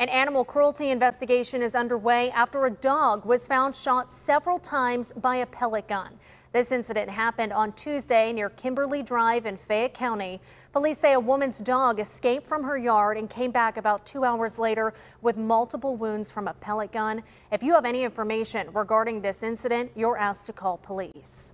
An animal cruelty investigation is underway after a dog was found shot several times by a pellet gun. This incident happened on Tuesday near Kimberly Drive in Fayette County. Police say a woman's dog escaped from her yard and came back about two hours later with multiple wounds from a pellet gun. If you have any information regarding this incident, you're asked to call police.